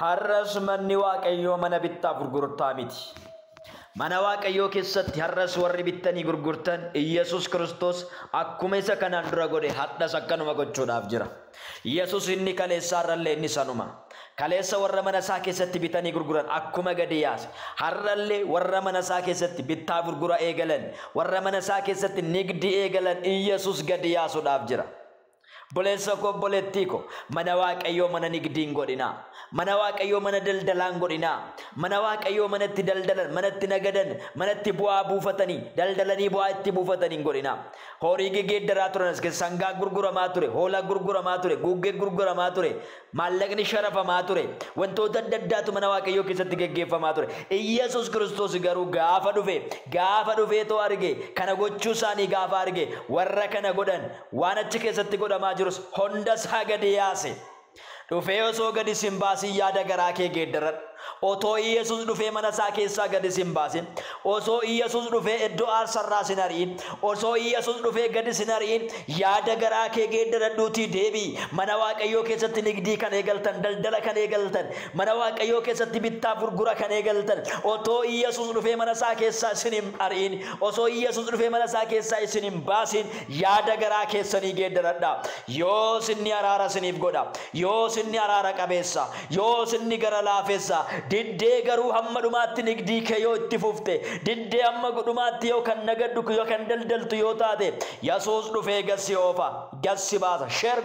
Har'as manni Waaqayyoo mana bittaaf gurgurtaa miti. Mana Waaqayyoo keessatti har'as warri bittanii gurgurtan Iyyasuus Kiristoos akkuma isa kanaan dura godhe hadhas akkanuma gochuudhaaf jira. Iyyasuus inni kaleessaa irrallee inni sanuma. Kaleessa warra mana isaa keessatti bitanii gurguran akkuma gadi yaase. Har'allee warra mana isaa keessatti bittaa gurgura eegalan, warra mana isaa keessatti nigdi eegalan Iyyasuus gadi yaasuudhaaf jira. Boleessa koo boleettii ko mana waaqayyoo mana nigdiin godhinaa mana waaqayyoo mana daldalaan godhinaa mana waaqayyoo manatti daldalan manatti nagadan manatti bu'aa buufatanii daldalanii bu'aa itti buufatanii godhinaa horii gegeeddaraa turan as keessa sangaa gurguramaa ture hoolaa gurguramaa ture guggee gurguramaa ture maallaqni sharafamaa ture wantoota adda addaatu mana waaqayyoo keessatti geggeeffamaa ture. Iyyesuus kiristoos garuu gaafa dhufe gaafa dhufeetoo arge kana gochuu isaanii gaafa arge warra kana godhan waan achi keessatti godhamaa jirus hundasaa gadi yaase dhufee osoo gadi sin baasin yaada garaa kee geeddaradhu otoo Iyyasuus dhufee mana isaa keessaa gadi sin baasin osoo Iyyasuus dhufee iddoo aarsarraa sin ari'in osoo Iyyasuus dhufee gadi sin ari'in yaada garaa kee geeddaradhuutii deebii mana waaqayyoo keessatti nigdii kan eegaltan daldala kan eegaltan mana waaqayyoo keessatti bittaa gurgura kan eegaltan otoo Iyyasuus dhufee mana isaa keessaa isin hin ari'in osoo Iyyasuus dhufee mana isaa keessaa isin hin baasin yaada garaa keessanii geeddaradha yoo sinni araara siniif godha yoo sinni araara qabeessa yoo sinni gara laafessa diddee garuu hamma dhumaatti nigdii kee yoo itti fufte diddee hamma dhumaatti yoo kan nagaddu yoo kan daldaltu yoo taate Yesuus dhufee gassi oofa gassi baasa sheer